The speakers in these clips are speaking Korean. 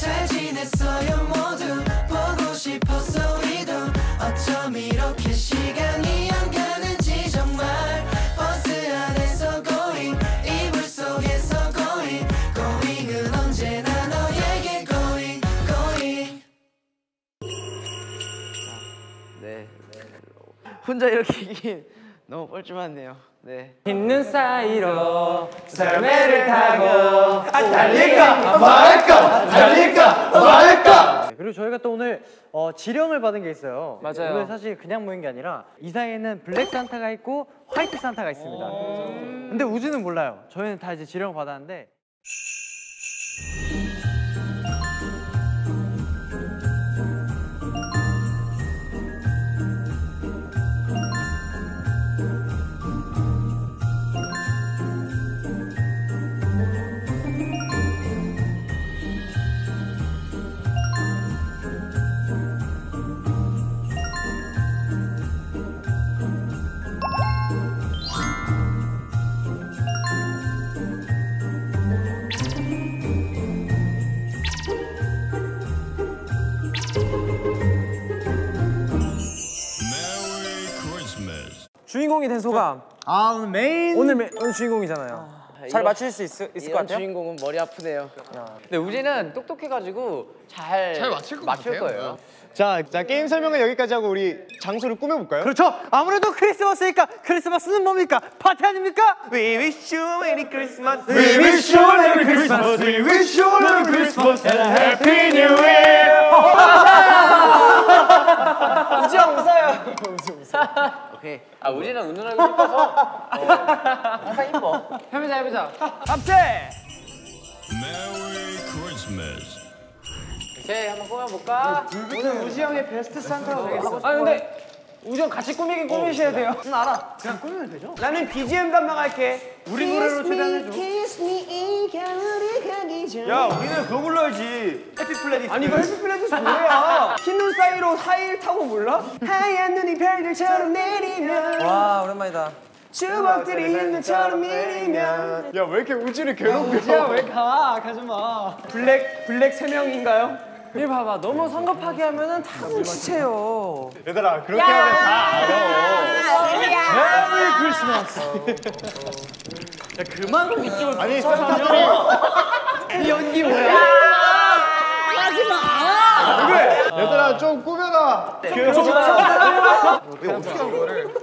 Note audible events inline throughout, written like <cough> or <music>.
잘 지냈어요 모두. 보고 싶었어 우리도 어쩜 이렇게 시간이 안 가는지 정말. 버스 안에서 이불 속에서 고잉 고잉은 언제나 너에게 고잉 고잉 네. 혼자 이렇게 너무 뻘쭘하네요. 네. 있는 사이로 설매를 타고 아, 달릴까 말까 달릴까 말까 네, 그리고 저희가 또 오늘 어, 지령을 받은 게 있어요. 맞아요. 오늘 사실 그냥 모인 게 아니라 이 사이에는 블랙 산타가 있고 화이트 산타가 있습니다. 근데 우주는 몰라요. 저희는 다 이제 지령을 받았는데 주인공이 된 소감 아 오늘 메인 오늘 매, 오늘 주인공이잖아요 잘 맞출 수 있, 있을 것 이런 같아요? 주인공은 머리 아프네요. 근데 우지는 똑똑해가지고 잘, 맞출, 거예요. 자, 자 게임 설명은 여기까지 하고 우리 장소를 꾸며볼까요? 그렇죠. 아무래도 크리스마스니까 크리스마스는 뭡니까? 파티 아닙니까? We wish you Merry Christmas We wish you a Merry Christmas. We wish you a Merry Christmas and a Happy New Year 오케이. <laughs> <laughs> <laughs> 아 우지는 운전하고 싶어서. 어, 항상 이뻐. 해보자 해보자. 오케이 한번 꾸며볼까? 오늘 우지 형의 베스트 산타가 되겠어. 아 근데 형 같이 꾸미긴 꾸미셔야 돼요. 응 알아. 그냥 꾸미면 되죠. 나는 BGM 담당 할게. 우리 노래로 최대한 해줘. 야 우리는 그거 불러야지. Happy Pledis. 아니 이거 Happy Pledis <laughs> 뭐야? 흰눈 사이로 하이힐 타고 몰라? 하얀 눈이 별들처럼 내리면 와 오랜만이다. 추억들이 흰눈처럼 내리면. 야 왜 이렇게 우지를 괴롭혀? 우지야 왜 가? 가지 마. 블랙 블랙 세 명인가요? 이 봐봐 너무 성급하게 하면은 다 눈치채요. 얘들아 그렇게 하면 다 알아. Merry Christmas. 야 그만 이쪽을 아니 산타들이 이 연기 뭐야? 얘들아 좀 꾸며라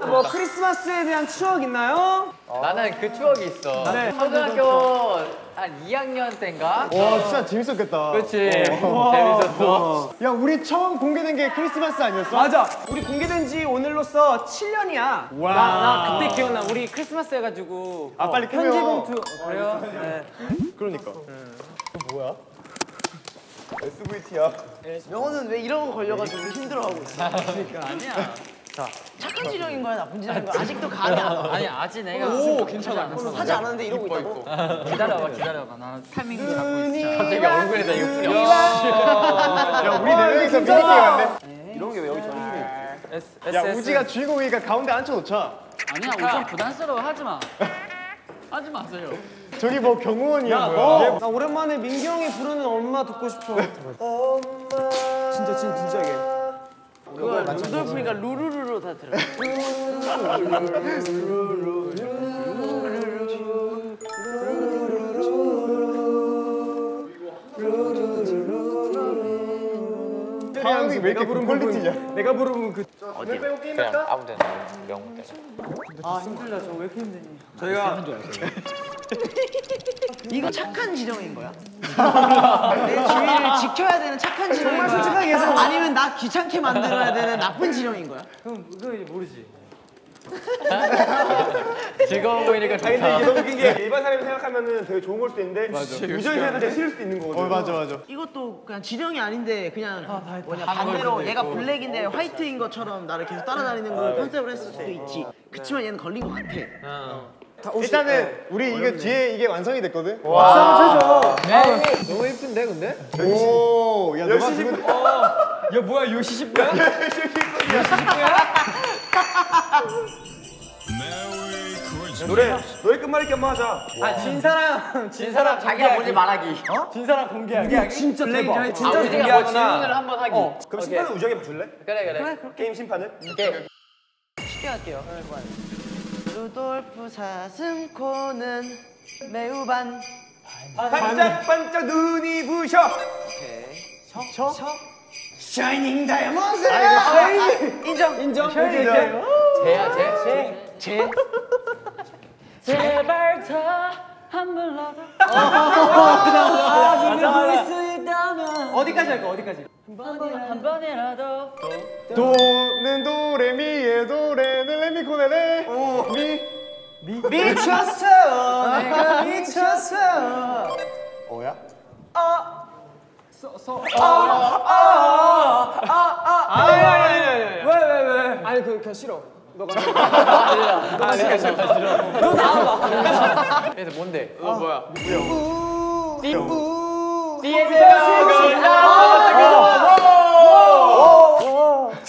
뭐 크리스마스에 대한 추억 있나요? 나는 그 추억이 있어. 네. 초등학교 한 2학년 때인가? 와 진짜 재밌었겠다 그렇지. <laughs> 재밌었어. 야 우리 처음 공개된 게 크리스마스 아니었어? 맞아 우리 공개된 지 오늘로써 7년이야 와. 나, 나 그때 기억나 우리 크리스마스 해가지고 아 빨리 꾸며 편지 봉투 그래요? 네. 그러니까 이거 뭐야? <laughs> SVT야 영호는 왜 이런 거 걸려가지고 힘들어하고 있어? 그러니까 아니야. 착한 지령인 거야, 나쁜 지령인 거야? 아직도 감이 안 와. 아니 아직 내가 오, 괜찮아. 하지 않았는데 이러고 있다고? 기다려봐 기다려봐. 나 타이밍 잡고 있어. 갑자기 얼굴에다 이거 뿌려. 야 우리 네 명이서 미니게임 할래? 이런 게 왜 여기 저기 야 우지가 주인공이니까 가운데 앉혀놓자. 아니야 우선 부담스러워. 하지 마. 하지 마세요. 저기 뭐 경호원이야 뭐야? 나 오랜만에 민기 형이 부르는 엄마 듣고 싶어. 엄마. 진짜 진 진짜게 그거 루돌프니까 루루루로 다 들어. 방음이 왜 이렇게 퀄리티냐 내가 부르면 그 오늘 빼고 게임할까? 아무 데나 명무 때. 이 거 착한 지령인 거야? 내 주위를 지켜야 되는 착한 지령인 거야? 솔직하게 해서. 아니면 나 귀찮게 만들어야 되는 나쁜 지령인 거야? 그럼 그거 이제 모르지. <laughs> 즐거워 보이니까 아니 근데 좋다. 이게 너무 웃긴 게 일반 사람이 생각하면은 되게 좋은 걸 수도 있는데 생각할 때 싫을 수도 있는 거거든 어 맞아 맞아 이것도 그냥 지령이 아닌데 그냥 뭐냐 반대로 얘가 블랙인데 화이트인 것처럼 나를 계속 따라다니는 걸 컨셉을 했을 수도 있지 그치만 얘는 걸린 것 같아 일단은 우리 이거 뒤에 이게 완성이 됐거든 너무 예쁜데 근데? 오야 너가 지금 야 뭐야 요시십이야? <laughs> <laughs> 노래 노래 끝말잇기 한번 하자. 아진 사람 진 사람 자기가 뭔지 말하기. 진 사람 공개하기. 진짜 대박. 아, 우지가 뭐 질문을 한번 하기. 그럼 심판은 우정이 봐줄래? 그래 그래. 게임 심판을? 오케이. 쉽게 할게요. 루돌프 사슴코는 매우 반. 반짝반짝 눈이 부셔. 샤이닝 다이아몬드. 인정. 인정. 제야 제. 제. 제발 더한 번라도. 어디까지 할까? 어디까지? 한 번이라도. 도는 도레미에 도레는 레미코네레 미 미쳤어. 내가 미쳤어. 어야? 왜왜 왜? 아니 그 그냥 싫어. 너가 그래서 뭔데? 어 뭐야? 계속 나 제가.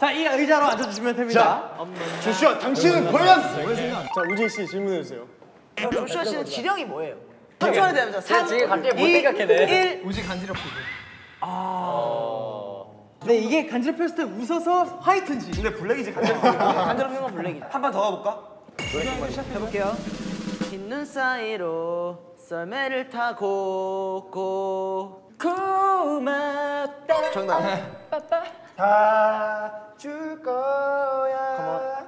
자, 이 의자로 앉아주시면 됩니다. 조슈아 당신은 과연 자 우진 씨 질문해 주세요. 그럼 조슈아 씨는 지령이 뭐예요? 3초 안에 대답자. 3, 지금 갑자기 못 생각해네. 1. 네, 이게 간지럽혔을 때 웃어서 화이트인지. 근데 블랙이지 간장. <laughs> 간지럽힌 건 블랙이다. 한번 더 가볼까? 해볼게요. 흰 눈 사이로 썰매를 타고 고 고맙다. 정답. 다 줄 거야.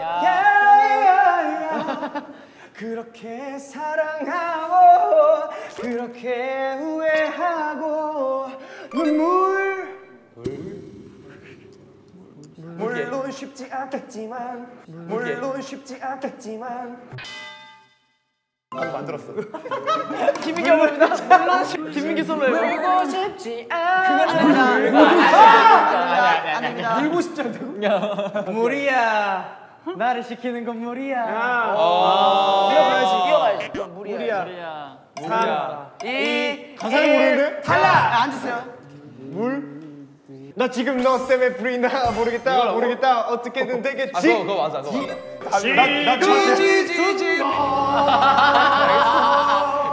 야야야 그렇게 사랑하고 그렇게 후회하고 눈물. 물론 쉽지 않겠지만 물론 쉽지 않겠지만 난 만들었어. <laughs> 김민기 어머니다 김민기 솔로예요. 울고 싶지 않아. 안 됩니다. 울고 싶지 않다고? 무리야. 나를 시키는 건 무리야. 이어가야지. 이어가야지. 그럼 무리야. 우리야. 이 가사를 모르는데? 탈락. 앉으세요. 물? 나 지금 너 때문에 불이 나 모르겠다 모르겠다 어떻게든 되겠지. 아 그거 그거 맞아 그거 맞아. 나나 지지지지.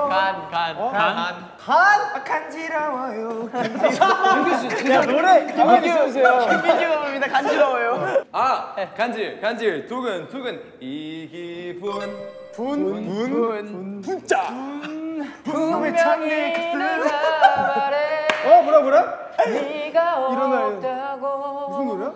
간 간. 간. 간 간지러워요 야, 노래 써주세요. 김민기 어머니다 간지러워요. 아 간질 간질 두근 두근 이 기분 분분 분자. 분명히 네가 말해. 어 뭐라 뭐라? 네가. 없다고. 무슨 노래야?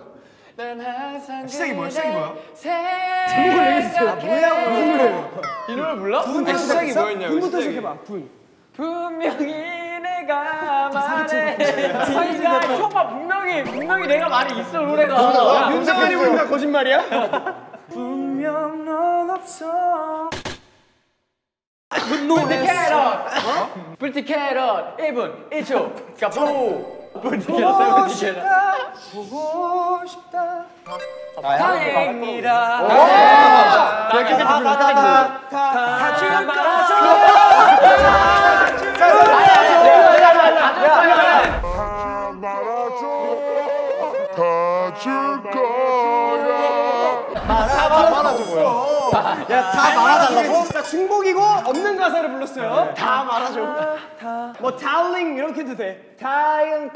난 항상 시작이 뭐야, 시작이 뭐야? 제목을 아, 뭐야? 무슨 노래예요? 이 노래 몰라? 분 시작이 뭐였냐고 분부터 시작해봐. 분. 분명히 내가 말해. 네가 형봐 분명히 분명히 내가 말이 있어 노래가. 윤정현이 부른다 거짓말이야? 분명 넌 없어. 불티 캐럿. 불티 캐럿 1분 1초. 가보. 불티 캐럿. 보고 싶다 다행이다. 다다다 다 다 말아달라고? 진짜 중복이고 없는 가사를 불렀어요 다 말아줘. 뭐 darling 이렇게 해도 돼다 darling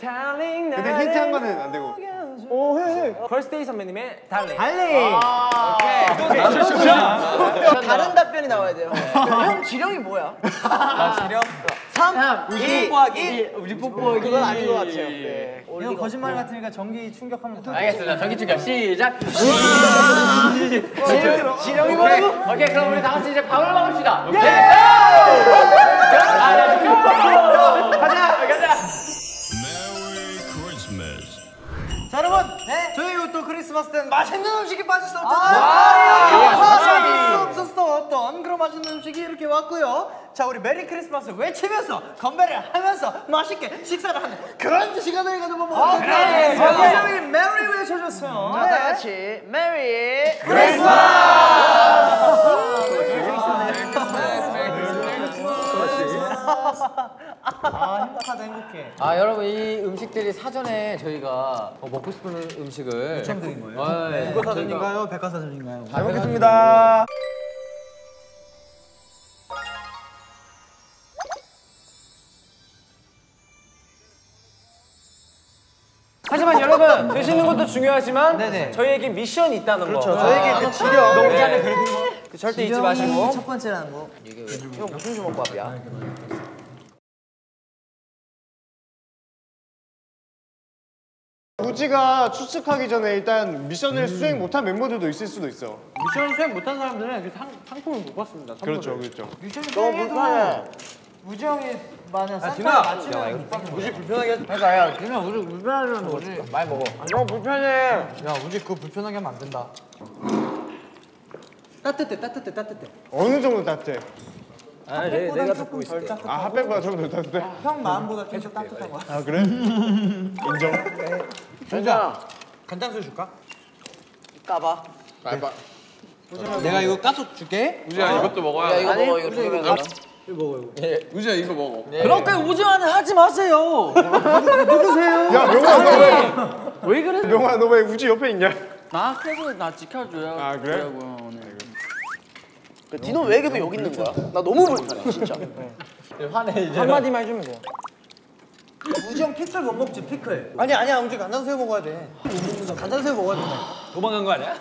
darling 근데 힌트 한 거는 안 되고. 오해 걸스데이 선배님의 달리. 달링 다른 답변이 나와야 돼요. <laughs> 형 지령이 뭐야? 아 지령? 3, 2, 뽀뽀하기. 1. 우리 뽀뽀하기. 그건 아닌 것 같아요. 네. 이거 거짓말 같으니까 전기 충격하면 다. 알겠습니다. 전기 충격 시작. 지령, 지령이 오케이. 뭐라고? 오케이 그럼 우리 다 같이 이제 밥을 먹읍시다. 오케이. 자, 여러분. 네. 저희 또 크리스마스 때는 맛있는 음식이 빠질 수 없잖아요. 아, 빠질 수 없었던 그런 맛있는 음식이 이렇게 왔고요. 자, 우리 우리 메리 크리스마스 외치면서 건배를 하면서 맛있게 식사를 하는 그런 시간을 가지고 뭐 아, 그래. 형이 Merry 외쳐줬어요. 자, 다 같이 Merry 행복하다 행복해. 아 여러분 이 음식들이 사전에 저희가 어, 먹고 싶은 음식을 추천드린 거예요? 네. 백과사전인가요? 백과사전인가요? 잘 먹겠습니다. 하지만 여러분 드시는 것도 중요하지만 저희에게 미션이 있다는 거. 그렇죠. 저에게 그 지령. 농장을 그리는 거 절대 잊지 마시고. 첫 번째라는 거. 이거 무슨 주먹밥이야? 우지가 추측하기 전에 일단 미션을 수행 못한 멤버들도 있을 수도 있어. 미션 수행 못한 사람들은 그 상, 상품을 못 받습니다. 선물을. 그렇죠, 그렇죠. 너무 불편해. 우지 형이 만약 산타 디나. 맞추면 우지 불편하게 하지. 그러니까 야 그냥 우리 울베라면 뭐지? 많이 먹어. 너무 불편해. 야 우지 그거 불편하게 하면 안 된다. 따뜻해 따뜻해 따뜻해. 어느 정도 따뜻해? 아, 내, 내가 듣고 있을게. 아 핫팩보다 조금 더 따뜻해? 형 마음보다 계속 따뜻한 거야. 아 그래? 인정. 괜찮아. 간장술 줄까? 까봐. 내가 이거 까서 줄게. 우지야 이것도 먹어야 야, 이거 먹어, 이거 두 개만. 우지야 이거 먹어. 그렇게 우지만 하지 마세요. 야 명아 너 왜? 왜 그래? 명아 너 왜 우지 옆에 있냐? 나 계속 나 지켜줘요. 아 그래? 그 디노 왜 계속 여기 있는 거야? 나 너무 불편해, 진짜. 화내 이제. 한마디만 해주면 돼요. 우지 형 피클 못 먹지 피클. 아니 아니야 우지 간장새우 먹어야 돼. 간장새우 먹어야 돼. 도망간 거 아니야?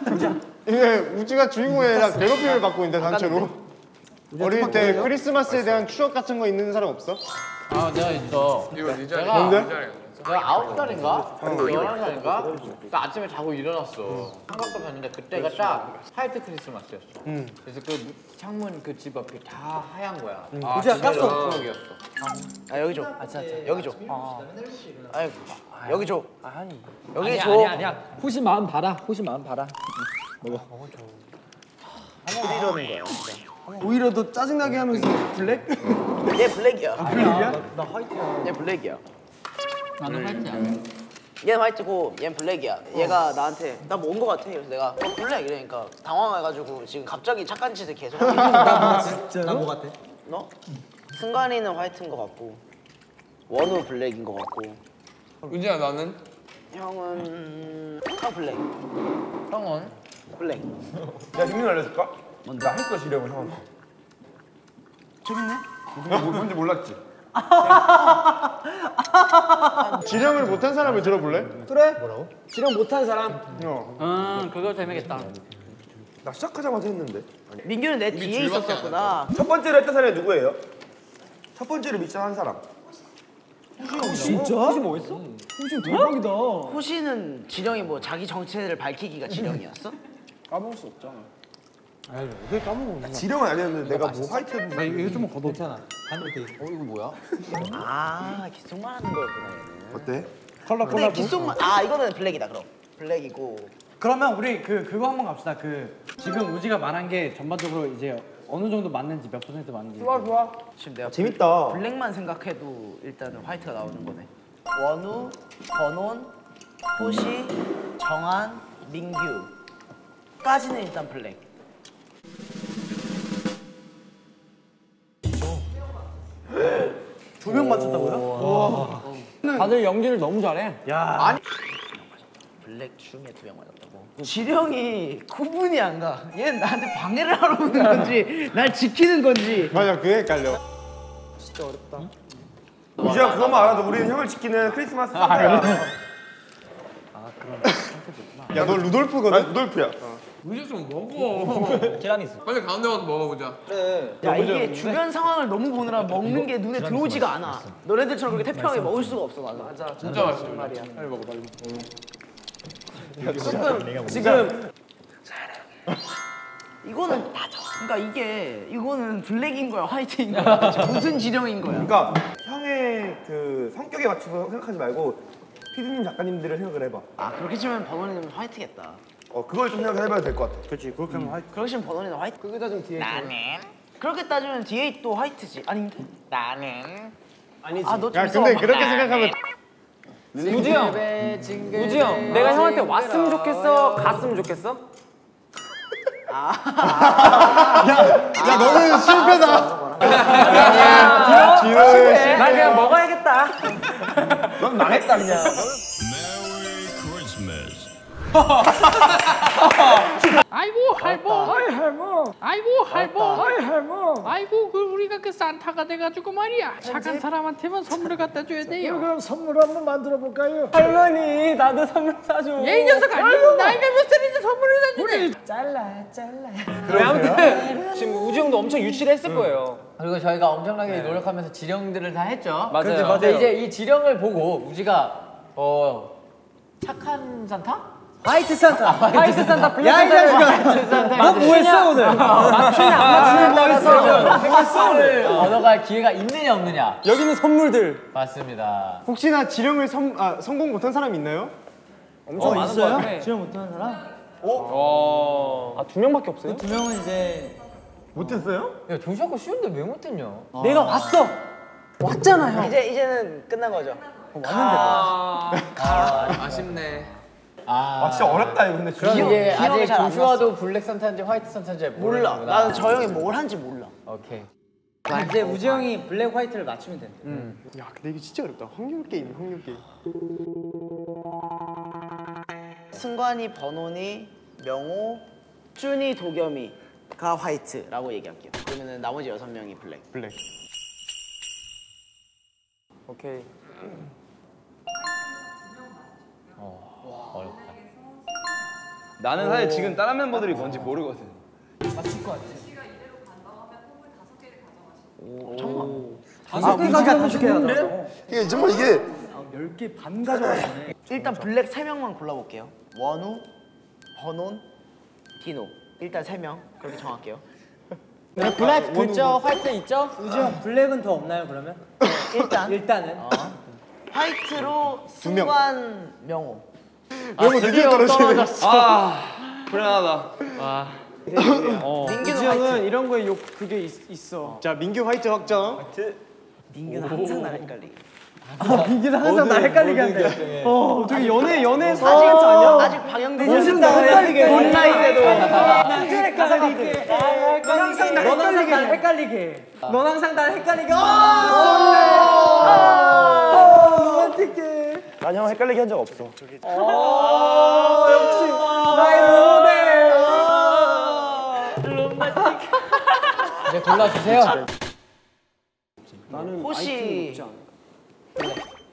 이게 우지가 주인공이 아니라 괴롭힘을 받고 있는데 단체로. 어릴 때 크리스마스에 대한 추억 같은 거 있는 사람 없어? 아 내가 있어. 이거 네 자리야. 뭔데? 내가 아홉 살인가? 열한 살인가? 나 아침에 자고 일어났어. 한강도 갔는데 그때가 딱 화이트 크리스마스였어. 그래서 그 창문 그 집 앞이 다 하얀 거야. 아, 우지야, 진짜 깠어. 추억이었어. 아, 여기 줘. 아, 진짜. 여기 줘. 아니, 여기 줘. 아니. 여기 아니야, 줘. 아니야, 아니야. 호시 마음 봐라. 호시 마음 봐라. 오히려 더 짜증나게 하면서 블랙? 얘 블랙이야. 블랙이야? 나 화이트야. 얘 블랙이야. 나는 화이트야. 얘는 화이트고 얘는 블랙이야. 얘가 나한테 나 뭔 거 같아? 그래서 내가 어 블랙 이러니까 당황해가지고 지금 갑자기 착한 짓을 계속 하고 있어. 나뭐 <laughs> 같아? 너? 승관이는 화이트인 거 같고 원우 블랙인 거 같고 우지야 나는? 형은 형 블랙. 형은? 블랙. 야 재민이 알려줄까? 나 했어 지령은 형한테. 재밌네? 뭔지 몰랐지? 지령을 못한 사람을 들어볼래? 그래? 뭐라고? 지령 못한 사람. 어. 음 그거 재밌겠다. 나 시작하자마자 했는데. 민규는 내 뒤에 있었었구나. 첫 번째로 했던 사람이 누구예요? 첫 번째로 미션 한 사람. 진짜? 호시 뭐 했어? 호시 대박이다. 호시는 지령이 뭐 자기 정체를 밝히기가 지령이었어? 까먹을 수 없잖아. 지령은 아니었는데 내가 뭐 화이트 했는데. 이거 좀 걷어. 괜찮아. 어 이거 뭐야? 아 기속만 하는 거였구나 얘는. 어때? 컬러 근데 기속만 아 이거는 블랙이다 그럼. 블랙이고 그러면 우리 그 그거 한번 갑시다. 그 지금 우지가 말한 게 전반적으로 이제 어느 정도 맞는지 몇 퍼센트 맞는지. 좋아 좋아. 지금 내가 재밌다. 블랙만 생각해도 일단은 화이트가 나오는 거네. 원우, 권온, 호시, 정한, 민규 까지는 일단 블랙. 두 명 맞췄다고요? 다들 연기를 너무 잘해. 블랙 중에 두 명 맞았다고. 지령이 구분이 안 가. 얘는 나한테 방해를 하러 오는 건지 날 지키는 건지. 맞아 그게 헷갈려. 진짜 어렵다. 우지야 그것만 알아도 우리는 형을 지키는 크리스마스 산타야. 아 그럼. 야너 루돌프거든? 루돌프야. 우지 좀 먹어. <laughs> 티라미수. 빨리 가운데 와서 먹어보자. 야 이게 주변 상황을 너무 보느라 먹는 게 눈에 들어오지가 않아. 너네들처럼 그렇게 태평하게 먹을 수가 없어 나는. 맞아. 진짜 맛있어. 말이야. 빨리 먹어 빨리. 조금 지금 이거는 <laughs> 맞아. 그러니까 이게 이거는 블랙인 거야, 화이트인 거야. <laughs> 무슨 지령인 거야? 그러니까 형의 그 성격에 맞춰서 생각하지 말고 피디님 작가님들을 생각을 해봐. 아 그렇게 치면 버논이는 화이트겠다. 어 그걸 좀 생각을 해봐야 될 것 같아. 그렇지 그렇게 하면 화이트. 그렇게 치면 버논이는 화이트. 그거다 좀 뒤에. 나는 그렇게 따지면 뒤에 또 화이트지. 아닌데? 나는 아니지. 아너 야 근데 그렇게 생각하면 우지 형, 우지 형, 내가 형한테 왔으면 좋겠어, 갔으면 좋겠어? 야 너는 실패다. 난 그냥 먹어야겠다. 넌 망했다 그냥. 아이고 할머. 아이 할머. 아이고 할머. 아이 할머. 아이고 그 우리가 그 산타가 돼가지고 말이야. 착한 사람한테만 선물을 갖다 줘야 돼요. 그럼 선물 한번 만들어 볼까요? 할머니, 나도 선물 사줘. 얘이 녀석 아니고. 나이가 몇 살인데 선물을 사주네 그래, 아무튼 지금 우지 형도 엄청 유치를 했을 거예요. 그리고 저희가 엄청나게 노력하면서 지령들을 다 했죠. 맞아요. 근데 맞아요. 이제 이 지령을 보고 우지가 어 착한 산타? 화이트 산타, 화이트 산타, 블랙 야, 이 산타. 너 뭐했어 오늘? 맞추냐 안 맞추냐에 따라서 선물을 얻어갈 기회가 있느냐 없느냐. 여기는 선물들. 맞습니다. 혹시나 지령을 성, 아, 성공 못한 사람 있나요? 엄청 많은 거 같아. 지령 못하는 사람? 아, 두 명밖에 없어요? 두 명은 이제 못했어요? 야 조슈아 거 쉬운데 왜 못했냐? 내가 왔어. 왔잖아, 형. 이제 이제는 끝난 거죠. 아, <laughs> 아 진짜 어렵다 이거 근데 그럼 이게 아직 조슈아도 블랙 산타인지 화이트 산타인지 잘 몰라. 나는 저 형이 뭘 한지 몰라. 오케이. 이제 우지 형이 블랙 화이트를 맞추면 된대. 야 근데 이게 진짜 어렵다. 확률 게임, 확률 게임. 승관이, 번온이, 명호, 쭈니, 도겸이가 화이트라고 얘기할게요. 그러면은 나머지 여섯 명이 블랙. 블랙. 오케이. 어렵다. 나는 사실 지금 다른 멤버들이 뭔지 모르거든. 다섯 개 가져가면 좋겠다. 이게 정말 이게 일단 블랙 세 명만 골라볼게요. 원우, 버논, 디노. 일단 세 명. 그렇게 정할게요. 블랙 글자 화이트 있죠? 우지 형 블랙은 더 없나요 그러면? 일단 일단은 화이트로 명. 승관, 명호. 너무 드디어 떨어지네. 아, 불안하다. 민규는 화이트. 이런 거에 욕 그게 있, 있어. 자 민규 화이트 확정. 민규는 항상 날 헷갈리게. 민기는 항상 나 헷갈리게 한대. 어, 어떻게 연애 연애에서 아직 아니야? 아직 방영되지 나 헷갈리게. 본 나이인데도. 헷갈리게. 넌 항상 나 헷갈리게. 넌 항상 나 헷갈리게. 넌 항상 나 헷갈리게. 아. 난형 헷갈리게 한 적 없어. 나의 모델. 이제 골라주세요. 호시.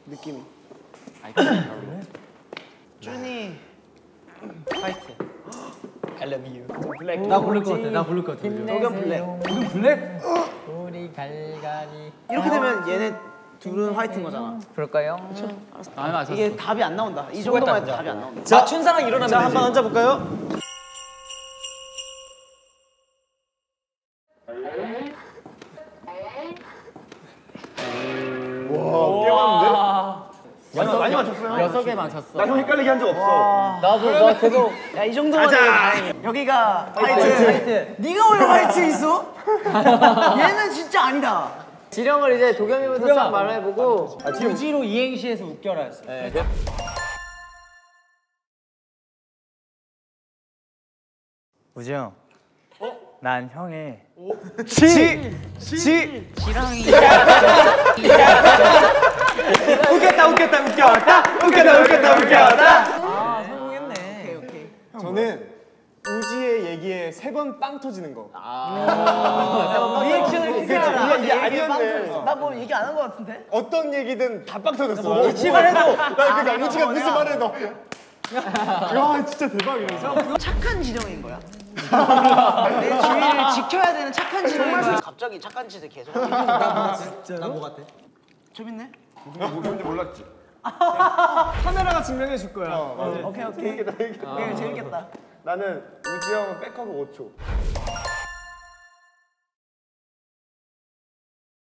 느낌이. 쭈니. 나 고를 것 같아. 나 고를 것 같아. 도겸 블랙. 우리 블랙? 우리 갈갈이. 이렇게 되면 얘네 둘은 화이트인 거잖아. 그럴까요? 아 맞았어. 이게 답이 안 나온다. 이 정도만 해도 답이 안 나온다. 맞춘 사람 일어나면 자. 한번 앉아볼까요? 많이, 많이 맞췄어요. 여섯 개 맞췄어. 난형 헷갈리게 한 적 없어. 나도 나 계속 야, 이 정도만 해도 다행이야. 여기가 화이트. 네가 왜 화이트 있어? 얘는 진짜 아니다. 지령을 이제 도겸이부터 쫙 말해보고 우지로 이행시에서 웃겨라 했어. 우지 형. 난 형의 지, 지. 웃겼다, 웃겼다, 웃겼다. 웃겼다, 웃겼다, 웃겼다. 아, 성공했네. 저는 우지의 얘기에 세 번 빵 터지는 거. 리액션을 그치, 이게, 이게 아니었네. 나뭐 얘기 안 한 거 같은데? 어떤 얘기든 다 빵 터졌어. 우지만 해도. 나 그러니까 우지가 무슨 말 해도. 야, 진짜 대박이야. 착한 지령인 거야. <laughs> 내 주위를 지켜야 되는 착한 지령인 거야. 갑자기 착한 짓을 계속 <laughs> 나뭐 같아? 좀 있네? 뭔지 몰랐지. <laughs> 카메라가 증명해 줄 거야. 오케이 오케이. 오케이 재밌겠다. 나는 우지 형은 백허브 5초.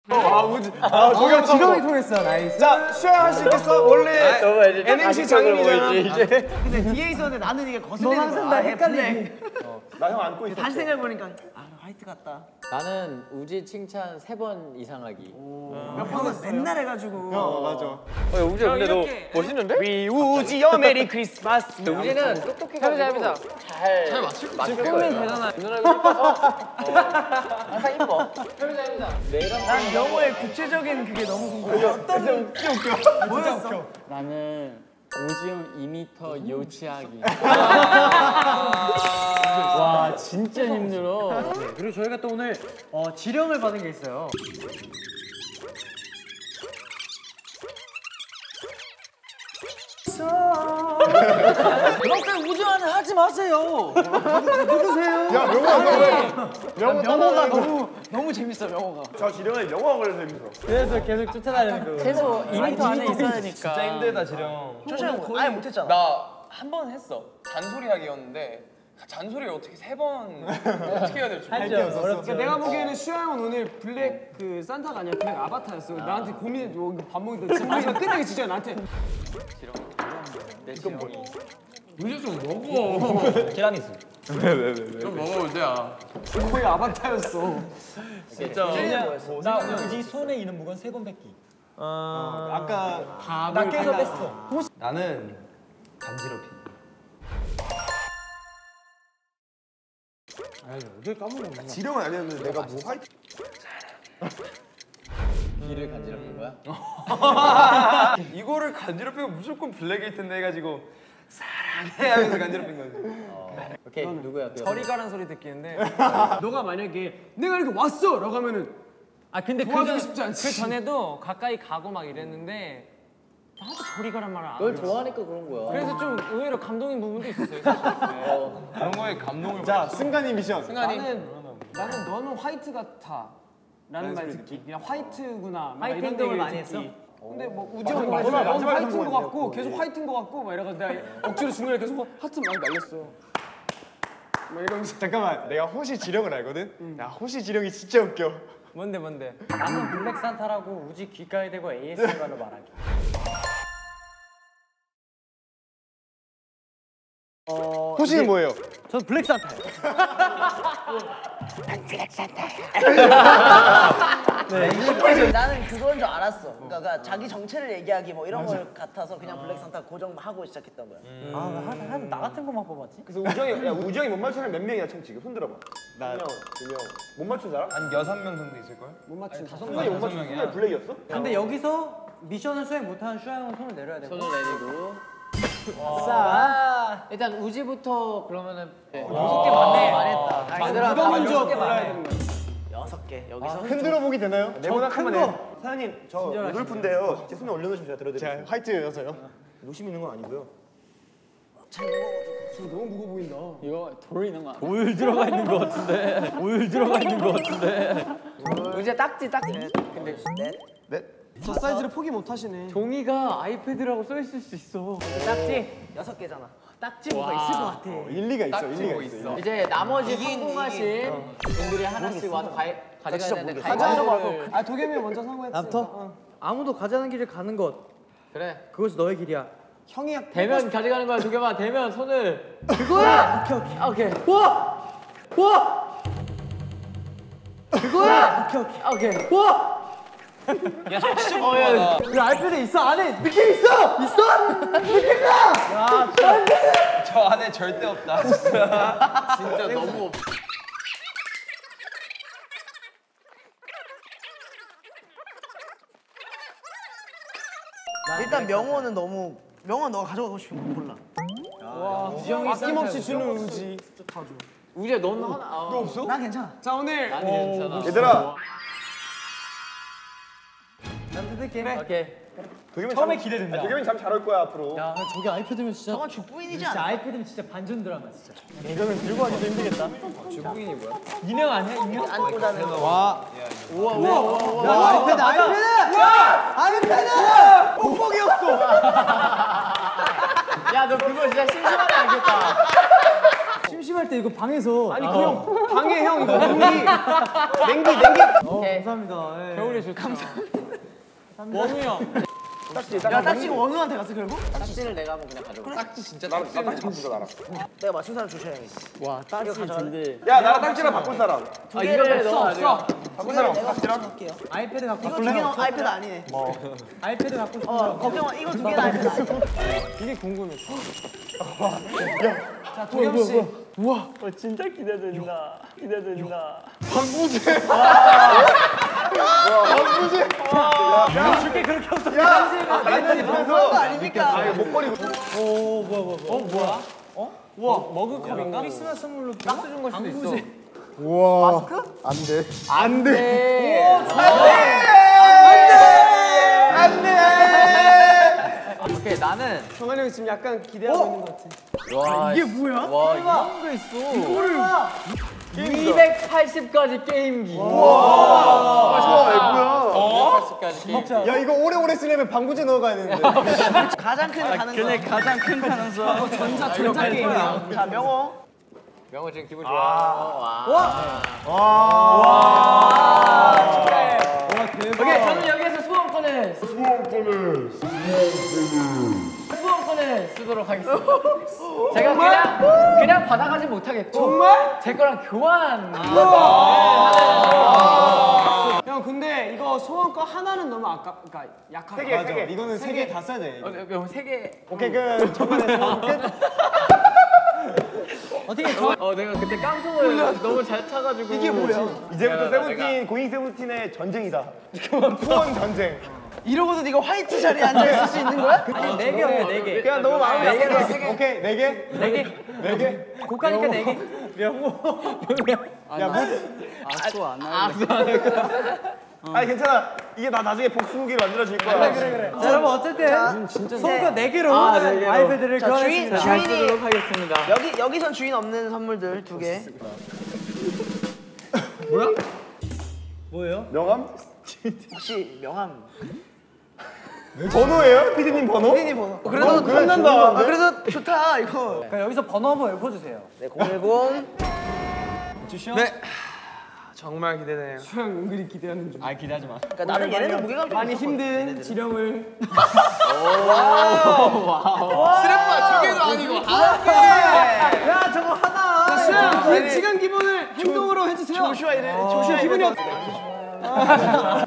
아, 우지. 아, 도겸 지렁이 통했어, 나이스. 자, 수야 할수 있겠어? 원래 NMC 장인이잖아. 근데 뒤에 있었는데 나는 이게 거슬리는 거야. 항상 나 아, 얘 헷갈리게. 블랙. 나형 안고 있어. 다시 생각해보니까 아, 나 화이트 같다. 나는 우지 칭찬 세 번 이상하기. 형은 맨날 해가지고. 어 맞아. 우지 근데 너 멋있는데? 위 우지요 메리 크리스마스. 우지는 똑똑해가지고 잘, 잘 맞출 맞출 거예요. 되잖아. 항상 이뻐. 난 영어의 구체적인 그게 너무 궁금해. 어떤 뭐였어? 나는 오지영 2m 요치하기. 와 진짜 힘들어. 네, 그리고 저희가 또 오늘 어, 지령을 받은 게 있어요. 그렇게 우주하는 하지 마세요. 야 명호야 너 왜? 명호 영어가 너무 너무 재밌어 영어가. 저 지령은 영어가 걸려서 힘들어. 그래서 계속 쫓아다니는 거. 최소 2m 안에 있어야 되니까. 진짜 힘들다 지령. 조시형 아예 못했잖아. 나 한 번 했어. 잔소리 하기였는데 잔소리를 어떻게 세 번 어떻게 해야 될지 모르겠어. 어렵죠. 내가 보기에는 수야 형은 오늘 블랙 그 산타가 아니라 블랙 아바타였어. 나한테 고민해 줘. 이거 밥 먹는다. 진짜 끝나기 진짜 나한테 거의 아바타였어. 나 우지 손에 있는 물건 세번 뱉기. 아까 나 깨서 뺐어. 나는 간지럽히. 지령은 아니었는데 내가 뭐 화이트. 귀를 간지럽힌 거야? <laughs> 이거를 간지럽히면 무조건 블랙일 텐데 해가지고 사랑해 하면서 간지럽힌 거지. 오케이 누구야? 또 저리 가란 소리 듣기인데 <laughs> 너가 만약에 내가 이렇게 왔어! 라고 하면은 아 근데 그, 전, 싶지 않지. 그 전에도 가까이 가고 막 이랬는데 나도 저리 가란 말을 안 널. 좋아하니까 그런 거야. 그래서 좀 의외로 감동인 부분도 있었어요. <laughs> 그런 거에 감동을 자 승관이 미션. 나는 나는 너는 화이트 같아 라는 말 듣기 그냥 화이트구나 막 화이트 이런 행동을 얘기를 많이 듣기. 했어? 근데 뭐 마지막에 너는 마지막에 화이트인 거 성공했네요. 같고 계속 화이트인 거 같고 막 이래가지고 내가 억지로 중간에 계속 하트 많이 날렸어 막 이러면서 잠깐만 내가 호시 지령을 알거든. 야 호시 지령이 진짜 웃겨. 뭔데 뭔데? 나는 블랙 산타라고 우지 귓가에 대고 ASMR로 말하기. 호시는 뭐예요? 전 블랙 산타예요. <laughs> <laughs> 나는 그건 줄 알았어. 그러니까, 그러니까 자기 정체를 얘기하기 뭐 이런 걸 같아서 그냥 블랙 산타 고정하고 시작했던 거야. 아나 같은 것만 뽑았지? 그래서 우정이 야 우정이 못 맞추는 몇 명이야 총 지금 손 들어봐. 나 명, 두 명. 못 맞춘 사람? 한 여섯 명 정도 있을 걸? 못 맞춘 다섯 명이 못 맞춘 순간 블랙이었어? 근데 여기서 미션을 수행 못하는 슈아 형은 손을 내려야 되고. 손을 내리고. 자, 일단 우지부터 그러면은 여섯 개 맞네. 말했다. 얘들아 누가 다 먼저 골라야. 되는 거야 여섯 개 여기서. 흔들어 보기 되나요? 네모나 한번 해. 사장님 저 루돌프인데요. 제 손에 올려놓으시면 제가 자 들어드릴게요. 화이트여서요. 욕심 있는 건 아니고요. 너무 무거워 보인다 이거 돌 있는 거 아니야? 오일 들어가 있는 것 같은데. 오일 들어가 있는 것 같은데. 우지야 딱지 딱지. 저 사이즈를 포기 못 하시네 종이가 아이패드라고 써 있을 수 있어. 딱지. 여섯 개잖아. 딱지 뭐가 있을 것 같아. 일리가 있어. 딱 일리가 찍고 있어. 있어. 이제 나머지 성공하신 분들이 하나씩 와서 가, 가져가야 되는데 가져가고 아 도겸이 먼저 성공했으니까 나부터? 어. 아무도 가자는 길을 가는 것. 그래 그것이 너의 길이야. 형이 약 대면 가져가는 거야 도겸아 대면 손을 그거야. 오케이 오케이. 아, 오케이 와! 와! 그거야. 오케이 오케이. 아, 오케이 와! 야 저거 진짜 어, 야, 야. 그 있어? 안에 느낌 있어? 있어? 느낌나 저 안에 절대 없다. <laughs> 진짜. 진짜 너무 없 일단 명호는 너무 명호 너가 가져가고 싶은 거 골라. 우정이 아낌없이 주는 우지. 우지야 너는 하나 아, 너 없어? 난 괜찮아. 자 오늘. 난 괜찮아. 얘들아 난 뜯을게 오케이. 도겸이 처음에 잠- 기대된다. 아, 도겸이 잠 잘 올 거야 앞으로. 야 저게 아이패드면 진짜. 저건 죽부인이지 진짜 않아? 아이패드면 진짜 반전 드라마 진짜. 이거는 들고 하기도 힘들겠다. 주부인이 뭐야? 인형 아니야 인형? 안고 자는 거. 야 아이패드 아이패드! 아이패드! 뽕뽕이었어. <laughs> 야 너 그거 진짜 심심하면 알겠다. 심심할 때 이거 방에서 아니 그형 방에 형 이거 <laughs> 냉기 냉기 냉기. 어, 감사합니다. 예. 겨울에 좋죠 감사합니다 원우 형 딱지 야 딱지가 원우한테 갔어 결국? 딱지를 내가 한번 그냥 가져가. 딱지 진짜 나도 나 딱지 바꾸자 나랑. 내가 맞춘 사람 주셔야겠어 와 딸기 준비. 야 나랑 딱지랑 바꿀 사람. 두 개를 없어, 넣어 없어. 바꿀 사람 없어 딱지랑? 할게요 아이패드 갖고 이거 두 개는 아이패드 아니네 아이패드 갖고 싶은 어 걱정 마 이거 두 개는 아이패드 이게 궁금해. 자 도겸 씨. 어, 진짜 기대된다. 기대된다. 야. 줄게 그렇게 없어. 아이패드 보면서 그거 아닙니까? 목걸이. 우와 머그컵인가? 크리스마스 선물로 박스 준걸 수도 있어. 오케이 나는 정한이 형이 지금 약간 기대하고 있는 것 같아. 와 이게 뭐야? 와 이런 거 있어. 280까지 게임기. 와. 뭐야? 280까지 게임기. 야 이거 오래오래 쓰려면 방부제 넣어가야 되는데. <laughs> 가장 큰 가는 거 그래 가장 큰 가능성. 전자 전자 게임이야. 자 명호. 명호 지금 기분 좋아. 오케이 저는 여기에서 소원권을 소원권을 소원권을 쓰도록 하겠습니다. 제가 그냥 그냥 받아가지 못하겠고 정말 제 거랑 교환. 형 근데 이거 소원 거 하나는 너무 아까 그러니까 약하다. 세 개, 세 개. 이거는 세 개 다 써야 돼. 어, 어, 세 개. 오케이 그 소원 <laughs> 끝. 어떻게 좋아? 어 내가 그때 깜짝 놀랐어. 너무 잘 차가지고. 이게 뭐야? 이제부터 야, 세븐틴 고잉 세븐틴의 전쟁이다. 소원 전쟁. 이러고도 네가 화이트 자리에 앉아 있을 수 있는 거야? 아니 네 개야 네 개. 그냥 너무 네 아프다. 세 개. 오케이 네 개. 네 개. 네 개. 고가니까 네 개. 야 뭐? 아수 안 나. 아니 괜찮아. 이게 다 나중에 복수 무기로 만들어질 거야. 그래 그래. 자 여러분 어쨌든 소원권 네 개로 아이패드를 자, 주인, 교환했습니다. 주인이 하겠습니다. 여기 여기선 주인 없는 선물들 두 개. 명함? 혹시 명함? 번호예요? 피디님 번호? 피디님 번호. 어, 그래도 어, 그래, 난다. 아, 그래도 좋다 이거. 그럼 여기서 번호 한번 읊어주세요. 네, 010. 네. 정말 기대돼요. 수영 은근히 기대하는 중. 아 기대하지 마. 그러니까 나는 얘네들 무게감 좀 많이 힘든 얘네들은. 지령을 <laughs> 스랩바 두 개도 아니고 야 저거 하나. 수영 그 시간 기본을 행동으로 해주세요. 조슈아 이래. 조슈아 기분이 이래. <laughs>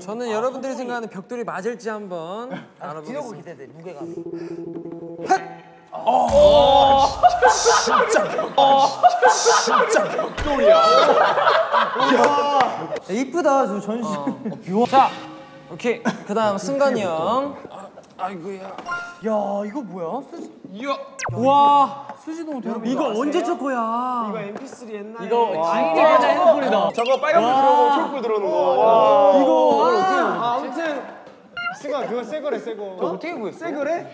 저는 여러분들이 생각하는 벽돌이 맞을지 한번 알아보겠습니다. 뒤로 기대돼 무게감. 야, 이쁘다 저 전시. 자, 오케이. 그다음 승관이 형. 아, 아이고야. 야 이거 뭐야? 수지. 와, 수지도 대박. 이거 언제 초코야? 이거 MP3 옛날에. 이거 진짜 핸드폰이다. 저거 빨간불 들어오고 초록불 들어오는 거. 와. 이거 아, 아무튼 승관 그거 새 거래 새 거. 어떻게 구했어? 새 거래?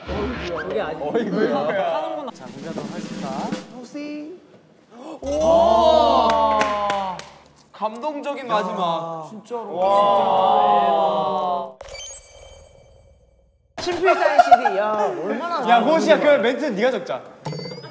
감동적인 마지막. 친필 사인 CD. 야 얼마나. 야 고시야 그 멘트 네가 적자.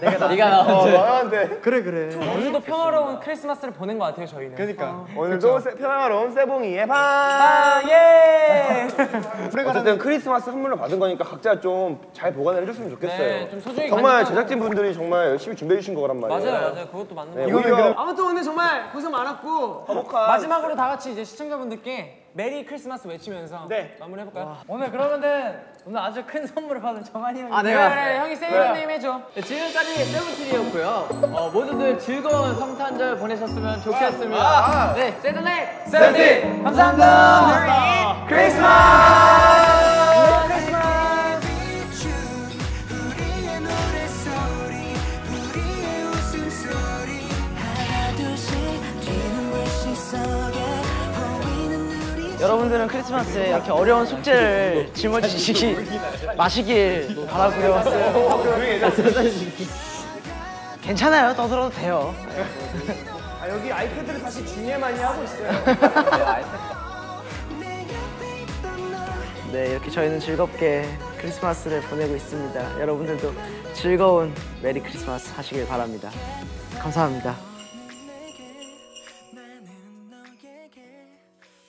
네가 나 어 나한테. 그래 그래. 오늘도 평화로운 크리스마스를 보낸 것 같아요, 저희는. 그러니까 오늘도 세- 평화로운 세봉이의 밤. 아, 예. <laughs> 어쨌든 크리스마스 선물로 받은 거니까 각자 좀 잘 보관을 해줬으면 좋겠어요. 네, 좀 소중히 정말. 제작진 분들이 정말 열심히 준비해 주신 거란 말이에요. 맞아요, 맞아요. 그것도 맞는 네, 거. 오히려 아무튼 오늘 정말 고생 많았고 마지막으로 다 같이 이제 시청자분들께 Merry Christmas 외치면서 네. 마무리 해볼까요? 오늘 그러면은 오늘 아주 큰 선물을 받은 정한이 형이. 아 내가 그래, 형이 say the name 해줘. 네, 지금까지 세븐틴이었고요. 어, 모두들 즐거운 성탄절 보내셨으면 좋겠습니다. 네, 세븐틴 세븐틴! 감사합니다. 우리의 여러분들은 크리스마스에 이렇게 어려운 숙제를 짊어지시기 마시길 바라고요. 괜찮아요. 떠들어도 돼요. 아, 여기 아이패드를 다시 중에 많이 하고 있어요. 네, 이렇게 저희는 즐겁게 크리스마스를 보내고 있습니다. 여러분들도 즐거운 메리 크리스마스 하시길 바랍니다. 감사합니다.